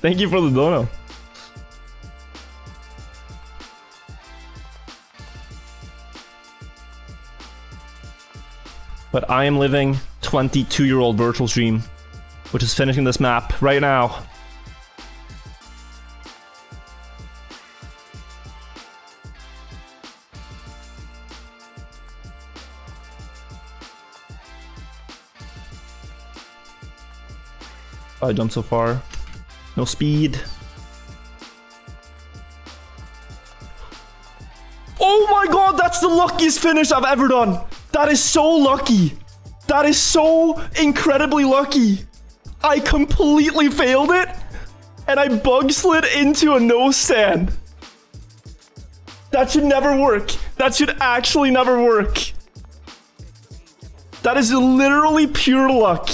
Thank you for the dono. But I am living 22 year old Wirtual stream, which is finishing this map right now. I jumped so far. No speed. Oh my god, that's the luckiest finish I've ever done. That is so lucky. That is so incredibly lucky. I completely failed it, and I bug slid into a no stand. That should never work. That should actually never work. That is literally pure luck.